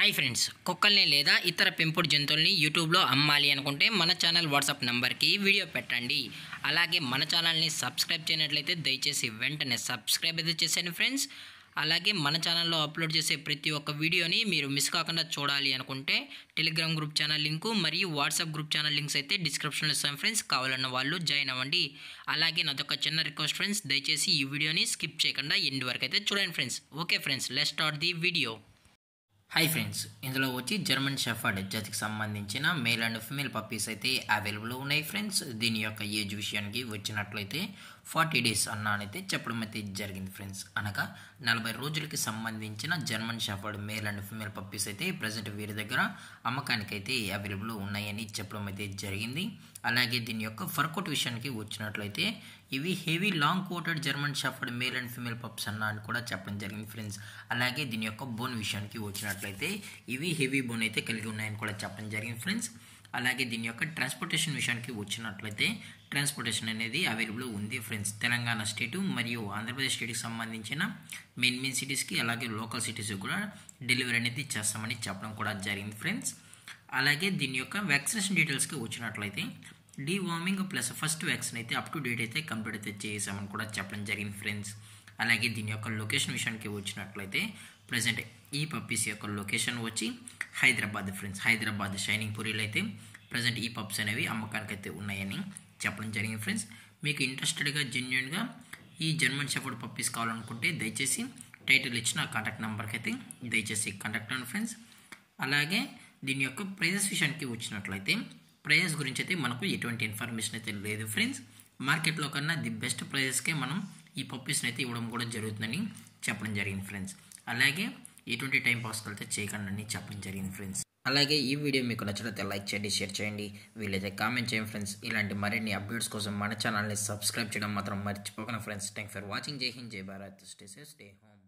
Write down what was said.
Hi friends కుక్కల్ని లేదా ఇతర పెంపుడు జంతువుల్ని యూట్యూబ్లో అమ్మాలి అనుకుంటే మన ఛానల్ వాట్సాప్ నంబర్కి వీడియో పెట్టండి. అలాగే మన ఛానల్ని సబ్స్క్రైబ్ చేయనట్లయితే దయచేసి వెంటనే సబ్స్క్రైబ్ అయితే చేసాను ఫ్రెండ్స్ అలాగే మన ఛానల్లో అప్లోడ్ చేసే ప్రతి ఒక్క వీడియోని మీరు మిస్ కాకుండా చూడాలి అనుకుంటే టెలిగ్రామ్ గ్రూప్ ఛానల్ లింకు మరియు వాట్సాప్ గ్రూప్ ఛానల్ లింక్స్ అయితే డిస్క్రిప్షన్లో ఇస్తాం ఫ్రెండ్స్ కావాలన్న వాళ్ళు జాయిన్ అవ్వండి. అలాగే నాదొక చిన్న రిక్వెస్ట్ ఫ్రెండ్స్ దయచేసి ఈ వీడియోని స్కిప్ చేయకుండా ఎండ్ వరకు అయితే చూడండి friends okay friends let start the video hi friends ఇందులో వచ్చి జర్మన్ షెఫర్డ్ జాతికి సంబంధించిన మేల్ అండ్ ఫిమేల్ పప్పీస్ అయితే అవైలబుల్ ఉన్నాయి ఫ్రెండ్స్ దీని యొక్క ఏజ్ విషయానికి వచ్చినట్లయితే ఫార్టీ డేస్ అన్నానైతే చెప్పడం అయితే జరిగింది ఫ్రెండ్స్ అనగా నలభై రోజులకి సంబంధించిన German shepherd male and female puppies అయితే ప్రజెంట్ వీరి దగ్గర అమ్మకానికి అయితే అవైలబుల్ ఉన్నాయని చెప్పడం అయితే జరిగింది. అలాగే దీని యొక్క ఫర్కౌట్ విషయానికి వచ్చినట్లయితే ఇవి heavy long coated German shepherd male and female pups అన్న అని కూడా చెప్పడం జరిగింది ఫ్రెండ్స్ అలాగే దీని యొక్క బోన్ విషయానికి వచ్చినట్లయితే ఇవి హెవీ బోన్ అయితే కలిగి ఉన్నాయని కూడా చెప్పడం జరిగింది ఫ్రెండ్స్ అలాగే దీని యొక్క ట్రాన్స్పోర్టేషన్ విషయానికి వచ్చినట్లయితే ట్రాన్స్పోర్టేషన్ అనేది అవైలబుల్ ఉంది ఫ్రెండ్స్ తెలంగాణ స్టేటు మరియు ఆంధ్రప్రదేశ్ స్టేట్కి సంబంధించిన మెయిన్ మెయిన్ సిటీస్కి అలాగే లోకల్ సిటీస్కి కూడా డెలివరీ అనేది చేస్తామని చెప్పడం కూడా జరిగింది ఫ్రెండ్స్ అలాగే దీని యొక్క వ్యాక్సినేషన్ డీటెయిల్స్కి వచ్చినట్లయితే డీవార్మింగ్ ప్లస్ ఫస్ట్ వ్యాక్సిన్ అయితే అప్ టు డేట్ అయితే కంప్లీట్ అయితే చేసామని కూడా చెప్పడం జరిగింది ఫ్రెండ్స్ అలాగే దీని యొక్క లొకేషన్ విషయానికి వచ్చినట్లయితే ప్రజెంట్ ఈ పప్పీస్ యొక్క లొకేషన్ వచ్చి హైదరాబాద్ ఫ్రెండ్స్ హైదరాబాద్ షైనింగ్ పూరీలో అయితే ప్రజెంట్ ఈ పప్స్ అనేవి అమ్మకానికి అయితే ఉన్నాయని చెప్పడం జరిగింది ఫ్రెండ్స్ మీకు ఇంట్రెస్టెడ్గా జెన్యున్గా ఈ జర్మన్ షెఫర్డ్ పప్పీస్ కావాలనుకుంటే దయచేసి టైటిల్ ఇచ్చిన కాంటాక్ట్ నెంబర్కి అయితే దయచేసి కాంటాక్ట్ అవ్వండి ఫ్రెండ్స్ అలాగే దీని యొక్క ప్రైజెస్ విషయానికి వచ్చినట్లయితే ప్రైజెస్ గురించి అయితే మనకు ఎటువంటి ఇన్ఫర్మేషన్ అయితే లేదు ఫ్రెండ్స్ మార్కెట్లో కన్నా ది బెస్ట్ ప్రైజెస్కే మనం ఈ పప్పీస్ని అయితే ఇవ్వడం కూడా జరుగుతుందని చెప్పడం జరిగింది ఫ్రెండ్స్ అలాగే ఎటువంటి టైం పాస్ అయితే చేయకండి చెప్పడం జరిగింది ఫ్రెండ్స్ అలాగే ఈ వీడియో మీకు నచ్చినట్లయితే లైక్ చేయండి షేర్ చేయండి. వీలైతే కామెంట్ చేయండి ఫ్రెండ్స్ ఇలాంటి మరిన్ని అప్డేట్స్ కోసం మన ఛానల్ని సబ్స్క్రైబ్ చేయడం మాత్రం మర్చిపోకండి ఫ్రెండ్స్ థ్యాంక్ ఫర్ వాచింగ్ జై హింద్ జై Bharat. Stay safe stay home